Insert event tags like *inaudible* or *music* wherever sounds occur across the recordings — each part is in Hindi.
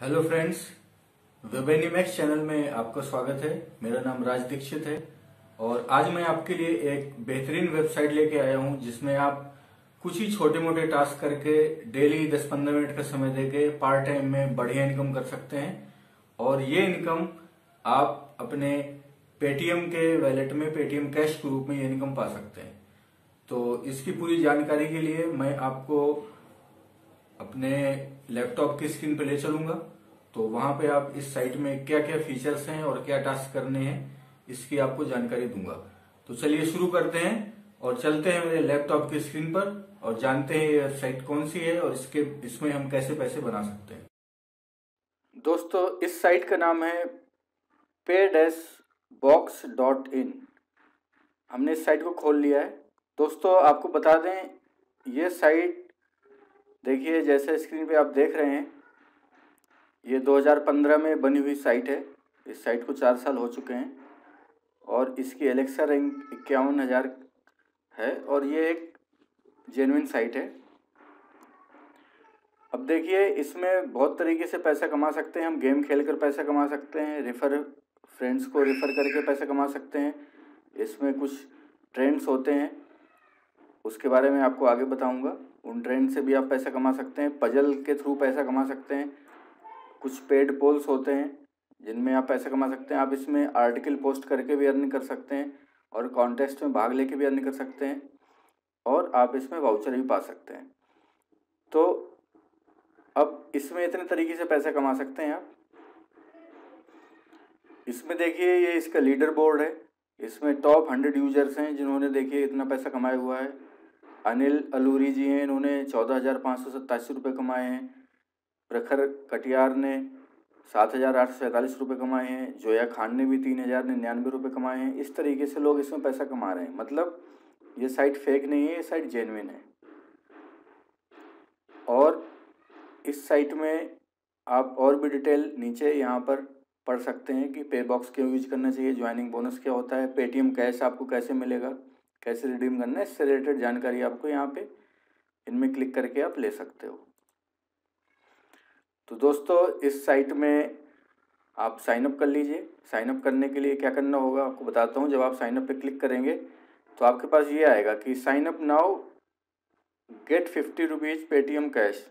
हेलो फ्रेंड्स वेबेनिमैक्स चैनल में आपका स्वागत है। मेरा नाम राज दीक्षित है और आज मैं आपके लिए एक बेहतरीन वेबसाइट लेके आया हूँ, जिसमें आप कुछ ही छोटे मोटे टास्क करके डेली 10-15 मिनट का समय देके पार्ट टाइम में बढ़िया इनकम कर सकते हैं। और ये इनकम आप अपने पेटीएम के वैलेट में, पेटीएम कैश के रूप में ये इनकम पा सकते हैं। तो इसकी पूरी जानकारी के लिए मैं आपको अपने लैपटॉप की स्क्रीन पे ले चलूँगा। तो वहाँ पे आप इस साइट में क्या क्या फीचर्स हैं और क्या टास्क करने हैं, इसकी आपको जानकारी दूँगा। तो चलिए शुरू करते हैं और चलते हैं मेरे लैपटॉप की स्क्रीन पर और जानते हैं ये वेबसाइट कौन सी है और इसके, इसमें हम कैसे पैसे बना सकते हैं। दोस्तों, इस साइट का नाम है पेडेस बॉक्स डॉट इन हमने इस साइट को खोल लिया है। दोस्तों, आपको बता दें ये साइट देखिए, जैसे स्क्रीन पे आप देख रहे हैं, ये 2015 में बनी हुई साइट है। इस साइट को चार साल हो चुके हैं और इसकी एलेक्सा रैंक इक्यावन हज़ार है और ये एक जेनविन साइट है। अब देखिए, इसमें बहुत तरीके से पैसा कमा सकते हैं। हम गेम खेल कर पैसा कमा सकते हैं रेफ़र फ्रेंड्स को रेफ़र करके पैसा कमा सकते हैं। इसमें कुछ ट्रेंड्स होते हैं, उसके बारे में आपको आगे बताऊँगा। उन ट्रेंड से भी आप पैसा कमा सकते हैं पजल के थ्रू पैसा कमा सकते हैं, कुछ पेड पोल्स होते हैं, जिनमें आप पैसा कमा सकते हैं, आप इसमें आर्टिकल पोस्ट करके भी अर्न कर सकते हैं, और कॉन्टेस्ट में भाग लेके भी अर्न कर सकते हैं, और आप इसमें वाउचर भी पा सकते हैं। तो अब इसमें इतने तरीके से पैसा कमा सकते हैं आप। इसमें देखिए, ये इसका लीडर बोर्ड है, इसमें टॉप हंड्रेड यूज़र्स हैं जिन्होंने देखिए इतना पैसा कमाया हुआ है। अनिल अलूरी जी हैं, इन्होंने चौदह हज़ार पाँच सौ सत्तासी रुपये कमाए हैं। प्रखर कटियार ने सात हज़ार आठ सौ सैंतालीस रुपये कमाए हैं। जोया खान ने भी तीन हज़ार निन्यानवे रुपये कमाए हैं। इस तरीके से लोग इसमें पैसा कमा रहे हैं। मतलब ये साइट फेक नहीं है, ये साइट जेनविन है। और इस साइट में आप और भी डिटेल नीचे यहाँ पर पढ़ सकते हैं कि पे बॉक्स क्यों यूज़ करना चाहिए, ज्वाइनिंग बोनस क्या होता है, पेटीएम कैश आपको कैसे मिलेगा। कैसे रिडीम करना है, इससे रिलेटेड जानकारी आपको यहाँ पे इनमें क्लिक करके आप ले सकते हो। तो दोस्तों, इस साइट में आप साइन अप कर लीजिए। साइनअप करने के लिए क्या करना होगा, आपको बताता हूँ। जब आप साइन अप पे क्लिक करेंगे तो आपके पास ये आएगा कि sign up now get fifty rupees Paytm cash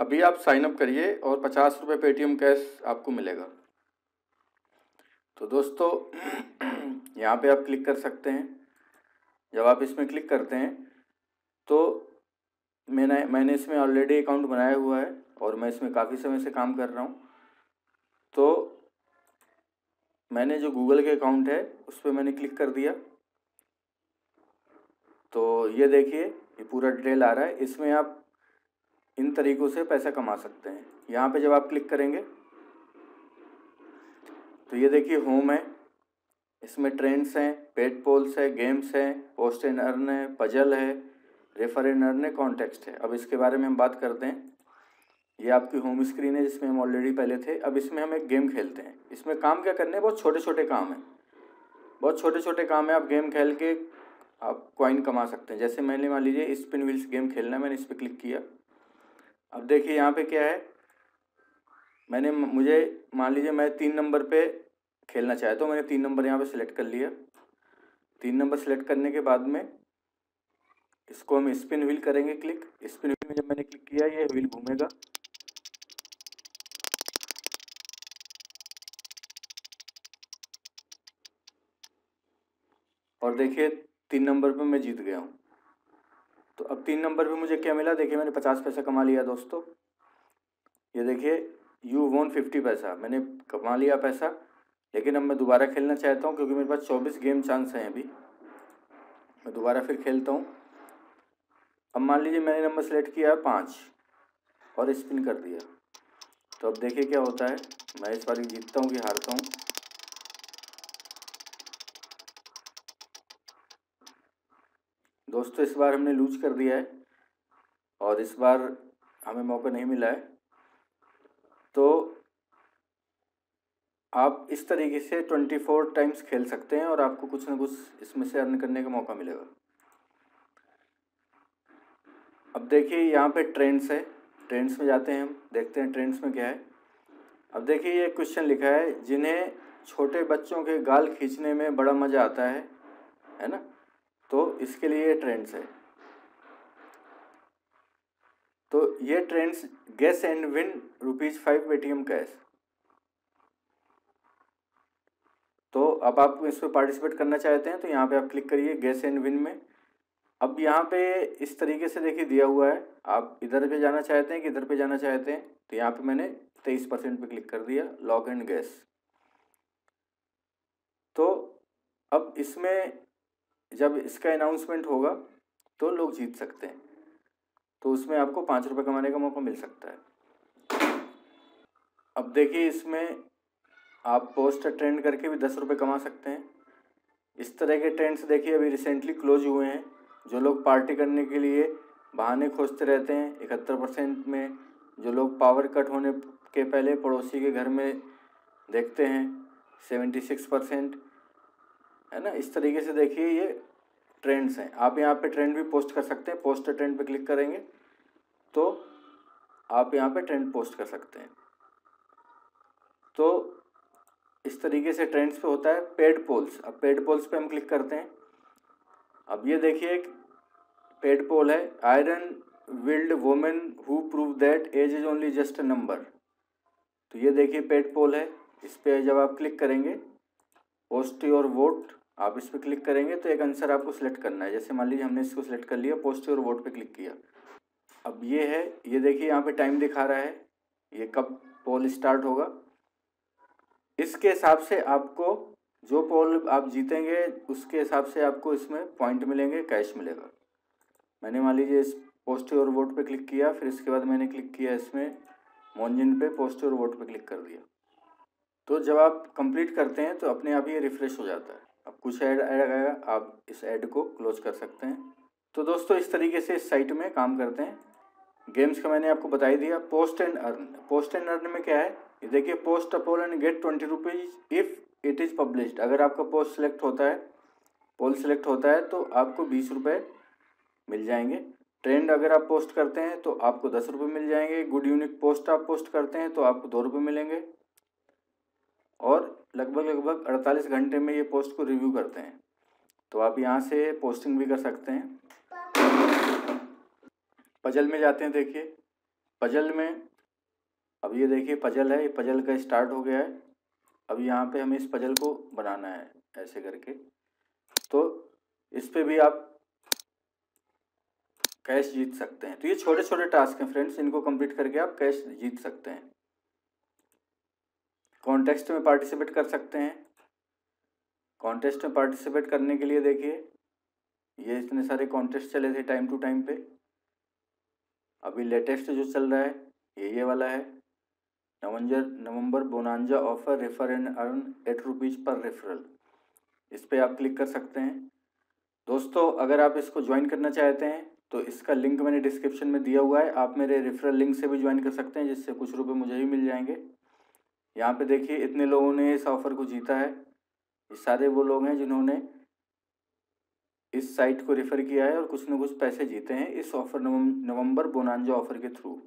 अभी आप साइन अप करिए और पचास रुपये पेटीएम कैश आपको मिलेगा। तो दोस्तों, *clears throat* यहाँ पे आप क्लिक कर सकते हैं। जब आप इसमें क्लिक करते हैं तो मैंने मैंने इसमें ऑलरेडी अकाउंट बनाया हुआ है और मैं इसमें काफ़ी समय से काम कर रहा हूँ। तो मैंने जो गूगल के अकाउंट है, उस पर मैंने क्लिक कर दिया। तो ये देखिए, ये पूरा डिटेल आ रहा है। इसमें आप इन तरीक़ों से पैसा कमा सकते हैं। यहाँ पे जब आप क्लिक करेंगे तो ये देखिए होम है। इसमें ट्रेंड्स हैं पेड पोल्स है गेम्स हैं पोस्ट एंड अर्न है पजल है रेफर एंड अर्न है कॉन्टेक्स्ट है। अब इसके बारे में हम बात करते हैं। ये आपकी होम स्क्रीन है, जिसमें हम ऑलरेडी पहले थे। अब इसमें हम एक गेम खेलते हैं। इसमें काम क्या करने हैं? बहुत छोटे छोटे काम हैं। बहुत छोटे छोटे काम है। आप गेम खेल के आप कॉइन कमा सकते हैं। जैसे मैंने मान लीजिए स्पिन व्हील्स गेम खेलना है, मैंने इस पर क्लिक किया। अब देखिए यहाँ पे क्या है? मैंने, मुझे मान लीजिए मैं तीन नंबर पे खेलना चाहे तो मैंने तीन नंबर यहाँ पे सिलेक्ट कर लिया। तीन नंबर सेलेक्ट करने के बाद में इसको हम स्पिन व्हील करेंगे क्लिक स्पिन व्हील में जब मैंने क्लिक किया, ये व्हील घूमेगा। और देखिए, तीन नंबर पे मैं जीत गया हूँ। तो अब तीन नंबर पे मुझे क्या मिला? देखिए, मैंने पचास पैसा कमा लिया दोस्तों। ये देखिए यू वोन फिफ्टी पैसा। मैंने कमा लिया पैसा। लेकिन अब मैं दोबारा खेलना चाहता हूँ क्योंकि मेरे पास चौबीस गेम चांस हैं अभी। मैं दोबारा फिर खेलता हूँ। अब मान लीजिए मैंने नंबर सेलेक्ट किया पाँच और स्पिन कर दिया। तो अब देखिए क्या होता है। मैं इस बार जीतता हूँ कि हारता हूँ। दोस्तों, इस बार हमने लूज कर दिया है और इस बार हमें मौका नहीं मिला है। तो आप इस तरीके से ट्वेंटी फोर टाइम्स खेल सकते हैं और आपको कुछ ना कुछ इसमें से अर्न करने का मौका मिलेगा। अब देखिए यहाँ पे ट्रेंड्स है। ट्रेंड्स में जाते हैं हम, देखते हैं ट्रेंड्स में क्या है। अब देखिए ये क्वेश्चन लिखा है, जिन्हें छोटे बच्चों के गाल खींचने में बड़ा मज़ा आता है है ना? तो इसके लिए ट्रेंड्स है। तो ये trends guess and win rupees five Paytm cash तो अब आप इस पर पार्टिसिपेट करना चाहते हैं तो यहाँ पे आप क्लिक करिए गैस एंड विन में। अब यहाँ पे इस तरीके से देखिए दिया हुआ है। आप इधर पे जाना चाहते हैं कि इधर पे जाना चाहते हैं तो यहाँ पे मैंने तेईस परसेंट पर क्लिक कर दिया लॉग एंड गैस तो अब इसमें जब इसका अनाउंसमेंट होगा तो लोग जीत सकते हैं। तो उसमें आपको पाँच रुपये कमाने का मौका मिल सकता है। अब देखिए इसमें आप पोस्ट ट्रेंड करके भी दस रुपये कमा सकते हैं। इस तरह के ट्रेंड्स देखिए, अभी रिसेंटली क्लोज हुए हैं। जो लोग पार्टी करने के लिए बहाने खोजते रहते हैं, इकहत्तर परसेंट में जो लोग पावर कट होने के पहले पड़ोसी के घर में देखते हैं सेवेंटी सिक्स परसेंट। है ना? इस तरीके से देखिए, ये ट्रेंड्स हैं। आप यहाँ पे ट्रेंड भी पोस्ट कर सकते हैं। पोस्ट ट्रेंड पे क्लिक करेंगे तो आप यहाँ पे ट्रेंड पोस्ट कर सकते हैं। तो इस तरीके से ट्रेंड्स पे होता है पेड पोल्स अब पेड पोल्स पे हम क्लिक करते हैं। अब ये देखिए एक पेड पोल है। Iron willed women who prove that age is only just a number तो ये देखिए पेड पोल है। इस पर जब आप क्लिक करेंगे पोस्ट योर वोट आप इस पर क्लिक करेंगे तो एक आंसर आपको सिलेक्ट करना है। जैसे मान लीजिए हमने इसको सिलेक्ट कर लिया पोस्ट योर वोट पे क्लिक किया। अब ये है, ये देखिए यहाँ पे टाइम दिखा रहा है। ये कब पोल स्टार्ट होगा? इसके हिसाब से आपको जो पोल आप जीतेंगे, उसके हिसाब से आपको इसमें पॉइंट मिलेंगे कैश मिलेगा। मैंने मान लीजिए इस पोस्ट और वोट पे क्लिक किया, फिर इसके बाद मैंने क्लिक किया इसमें मोनजिन पे पोस्ट और वोट पे क्लिक कर दिया। तो जब आप कंप्लीट करते हैं तो अपने आप ही रिफ्रेश हो जाता है। अब कुछ ऐड ऐड आएगा, आप इस ऐड को क्लोज कर सकते हैं। तो दोस्तों, इस तरीके से इस साइट में काम करते हैं। गेम्स का मैंने आपको बता ही दिया post and earn post and earn में क्या है? देखिए post a poll and get twenty rupees if it is published अगर आपका पोस्ट सेलेक्ट होता है पोल सेलेक्ट होता है तो आपको बीस रुपये मिल जाएँगे। ट्रेंड अगर आप पोस्ट करते हैं तो आपको दस रुपये मिल जाएँगे। गुड यूनिक पोस्ट आप पोस्ट करते हैं तो आपको दो रुपये मिलेंगे। और लगभग लगभग अड़तालीस घंटे में ये पोस्ट को रिव्यू करते हैं। तो आप यहाँ से पोस्टिंग भी कर सकते हैं। पजल में जाते हैं, देखिए। पजल में अब ये देखिए पजल है, ये पजल का स्टार्ट हो गया है। अब यहाँ पे हमें इस पजल को बनाना है, ऐसे करके। तो इस पर भी आप कैश जीत सकते हैं। तो ये छोटे छोटे टास्क हैं फ्रेंड्स इनको कंप्लीट करके आप कैश जीत सकते हैं। कॉन्टेस्ट में पार्टिसिपेट कर सकते हैं। कॉन्टेस्ट में पार्टिसिपेट करने के लिए देखिए, ये इतने सारे कॉन्टेस्ट चले थे टाइम टू टाइम पे। अभी लेटेस्ट जो चल रहा है ये ये वाला है। November November bonanza offer, refer and earn, eight rupees per referral. इस पर आप क्लिक कर सकते हैं। दोस्तों, अगर आप इसको ज्वाइन करना चाहते हैं तो इसका लिंक मैंने डिस्क्रिप्शन में दिया हुआ है। आप मेरे रेफरल लिंक से भी ज्वाइन कर सकते हैं, जिससे कुछ रुपए मुझे भी मिल जाएँगे। यहाँ पे देखिए, इतने लोगों ने इस ऑफ़र को जीता है। ये सारे वो लोग हैं जिन्होंने इस साइट को रेफ़र किया है और कुछ न कुछ पैसे जीते हैं इस ऑफ़र नवंबर बोनांजा ऑफ़र के थ्रू।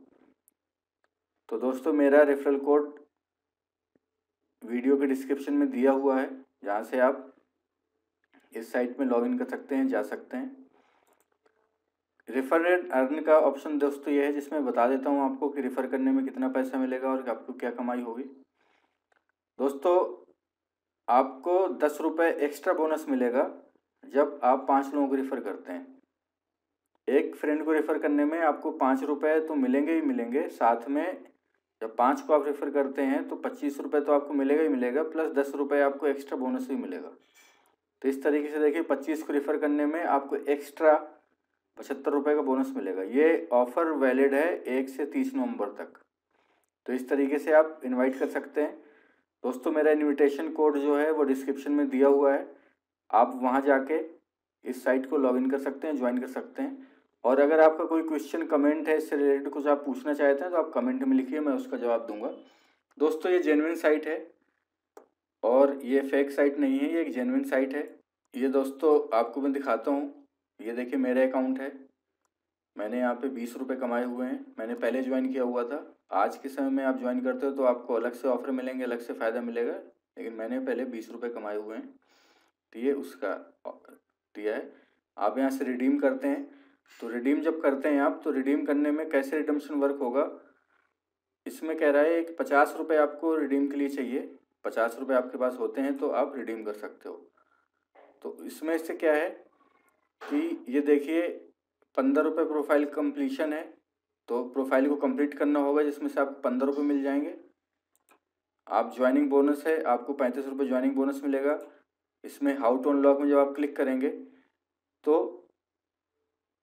तो दोस्तों मेरा रेफरल कोड वीडियो के डिस्क्रिप्शन में दिया हुआ है, जहाँ से आप इस साइट में लॉगिन कर सकते हैं, जा सकते हैं। रेफर एंड अर्न का ऑप्शन दोस्तों ये है, जिसमें बता देता हूँ आपको कि रेफ़र करने में कितना पैसा मिलेगा और आपको क्या कमाई होगी। दोस्तों, आपको दस रुपये एक्स्ट्रा बोनस मिलेगा जब आप पाँच लोगों को रेफ़र करते हैं। एक फ्रेंड को रेफ़र करने में आपको पाँच रुपये तो मिलेंगे ही मिलेंगे, साथ में जब पाँच को आप रेफ़र करते हैं तो पच्चीस रुपये तो आपको मिलेगा ही मिलेगा प्लस दस रुपये आपको एक्स्ट्रा बोनस भी मिलेगा। तो इस तरीके से देखिए, पच्चीस को रेफ़र करने में आपको एक्स्ट्रा पचहत्तर रुपये का बोनस मिलेगा। ये ऑफ़र वैलिड है एक से तीस नवंबर तक। तो इस तरीके से आप इनवाइट कर सकते हैं। दोस्तों, मेरा इनविटेशन कोड जो है, वो डिस्क्रिप्शन में दिया हुआ है। आप वहाँ जाके इस साइट को लॉगिन कर सकते हैं ज्वाइन कर सकते हैं। और अगर आपका कोई क्वेश्चन कमेंट है, इससे रिलेटेड कुछ आप पूछना चाहते हैं तो आप कमेंट में लिखिए, मैं उसका जवाब दूँगा। दोस्तों, ये जेनविन साइट है और ये फेक साइट नहीं है, ये एक जेनविन साइट है। ये दोस्तों, आपको मैं दिखाता हूँ। ये देखिए, मेरा अकाउंट है। मैंने यहाँ पे बीस रुपये कमाए हुए हैं। मैंने पहले ज्वाइन किया हुआ था। आज के समय में आप ज्वाइन करते हो तो आपको अलग से ऑफ़र मिलेंगे, अलग से फ़ायदा मिलेगा। लेकिन मैंने पहले बीस रुपये कमाए हुए हैं। तो ये उसका दिया है। आप यहाँ से रिडीम करते हैं। तो रिडीम जब करते हैं आप तो रिडीम करने में कैसे रिडम्शन वर्क होगा? इसमें कह रहा है कि पचास रुपये आपको रिडीम के लिए चाहिए। पचास रुपये आपके पास होते हैं तो आप रिडीम कर सकते हो। तो इसमें इससे क्या है कि ये देखिए, पंद्रह रुपये प्रोफ़ाइल कंप्लीशन है तो प्रोफ़ाइल को कंप्लीट करना होगा, जिसमें से आपको पंद्रह रुपये मिल जाएँगे। आप ज्वाइनिंग बोनस है, आपको पैंतीस रुपये ज्वाइनिंग बोनस मिलेगा। इसमें हाउ टू अनलॉक में जब आप क्लिक करेंगे तो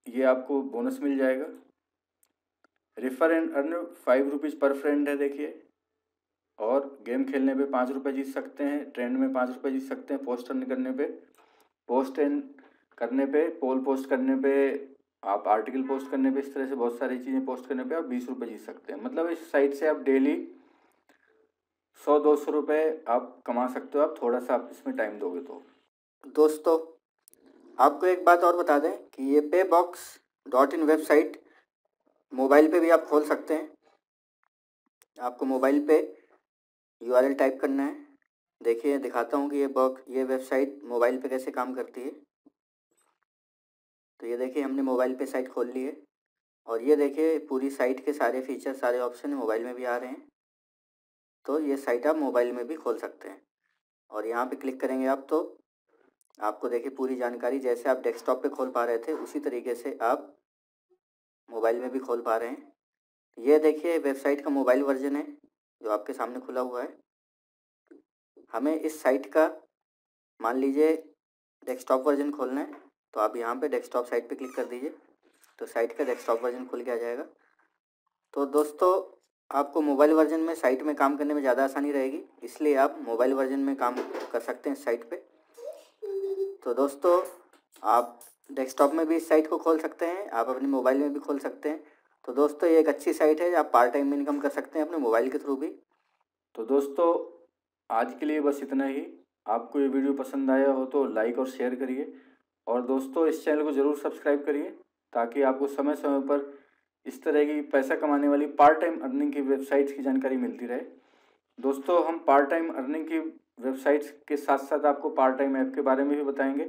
ये आपको बोनस मिल जाएगा। Refer and earn five rupees per friend है देखिए। और गेम खेलने पे पाँच रुपये जीत सकते हैं ट्रेंड में पाँच रुपये जीत सकते हैं पोस्ट अर्न करने पे। पोस्ट एंड करने पे पोल पोस्ट करने पे, आप आर्टिकल पोस्ट करने पे, इस तरह से बहुत सारी चीज़ें पोस्ट करने पे आप बीस रुपये जीत सकते हैं। मतलब इस साइट से आप डेली सौ, दो सौ रुपये आप कमा सकते हो, आप थोड़ा सा आप इसमें टाइम दोगे तो। दोस्तों आपको एक बात और बता दें कि ये pay box dot in website mobile पे भी आप खोल सकते हैं। आपको मोबाइल पे यूआरएल टाइप करना है। देखिए, दिखाता हूँ कि ये बॉक्स ये वेबसाइट मोबाइल पे कैसे काम करती है। तो ये देखिए, हमने मोबाइल पे साइट खोल ली है। और ये देखिए, पूरी साइट के सारे फीचर सारे ऑप्शन मोबाइल में भी आ रहे हैं। तो ये साइट आप मोबाइल में भी खोल सकते हैं। और यहाँ पे क्लिक करेंगे आप तो आपको देखिए पूरी जानकारी जैसे आप डेस्कटॉप पे खोल पा रहे थे, उसी तरीके से आप मोबाइल में भी खोल पा रहे हैं। ये देखिए वेबसाइट का मोबाइल वर्जन है, जो आपके सामने खुला हुआ है। हमें इस साइट का, मान लीजिए डेस्कटॉप वर्जन खोलना है तो आप यहाँ पे डेस्कटॉप साइट पे क्लिक कर दीजिए तो साइट का डेस्कटॉप वर्जन खुल के आ जाएगा। तो दोस्तों, आपको मोबाइल वर्जन में साइट में काम करने में ज़्यादा आसानी रहेगी, इसलिए आप मोबाइल वर्जन में काम कर सकते हैं साइट पे। तो दोस्तों, आप डेस्कटॉप में भी इस साइट को खोल सकते हैं, आप अपने मोबाइल में भी खोल सकते हैं। तो दोस्तों, ये एक अच्छी साइट है, आप पार्ट टाइम इनकम कर सकते हैं अपने मोबाइल के थ्रू भी। तो दोस्तों, आज के लिए बस इतना ही। आपको ये वीडियो पसंद आया हो तो लाइक और शेयर करिए। और दोस्तों, इस चैनल को ज़रूर सब्सक्राइब करिए, ताकि आपको समय समय पर इस तरह की पैसा कमाने वाली पार्ट टाइम अर्निंग की वेबसाइट्स की जानकारी मिलती रहे। दोस्तों, हम पार्ट टाइम अर्निंग की वेबसाइट्स के साथ साथ आपको पार्ट टाइम ऐप के बारे में भी बताएँगे।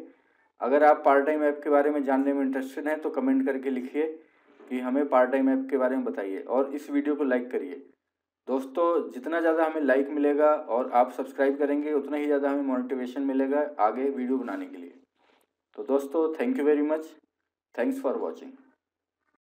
अगर आप पार्ट टाइम ऐप के बारे में जानने में इंटरेस्टेड हैं तो कमेंट करके लिखिए कि हमें पार्ट टाइम ऐप के बारे में बताइए और इस वीडियो को लाइक करिए। दोस्तों, जितना ज़्यादा हमें लाइक मिलेगा और आप सब्सक्राइब करेंगे, उतना ही ज़्यादा हमें मोटिवेशन मिलेगा आगे वीडियो बनाने के लिए। तो दोस्तों thank you very much thanks for watching